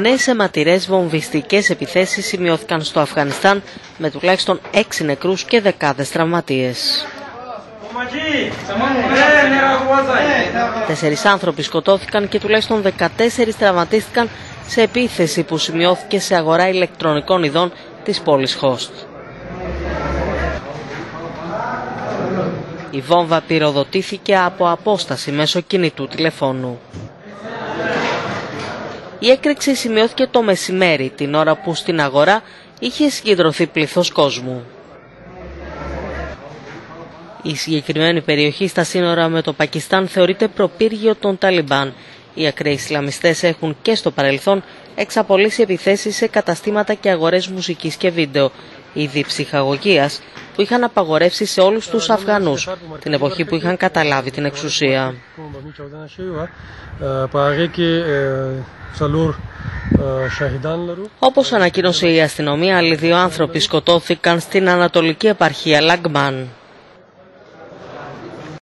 Νέες αιματηρές βομβιστικές επιθέσεις σημειώθηκαν στο Αφγανιστάν με τουλάχιστον 6 νεκρούς και δεκάδες τραυματίες. Τέσσερις άνθρωποι σκοτώθηκαν και τουλάχιστον 14 τραυματίστηκαν σε επίθεση που σημειώθηκε σε αγορά ηλεκτρονικών ειδών της πόλης Χόστ. Η βόμβα πυροδοτήθηκε από απόσταση μέσω κινητού τηλεφώνου. Η έκρηξη σημειώθηκε το μεσημέρι, την ώρα που στην αγορά είχε συγκεντρωθεί πληθός κόσμου. Η συγκεκριμένη περιοχή στα σύνορα με το Πακιστάν θεωρείται προπύργιο των Ταλιμπάν. Οι ακραίοι Ισλαμιστές έχουν και στο παρελθόν εξαπολύσει επιθέσεις σε καταστήματα και αγορές μουσικής και βίντεο, είδη ψυχαγωγίας, που είχαν απαγορεύσει σε όλους τους Αφγανούς την εποχή που είχαν καταλάβει την εξουσία. Όπως ανακοίνωσε η αστυνομία, άλλοι δύο άνθρωποι σκοτώθηκαν στην ανατολική επαρχία Λαγκμάν.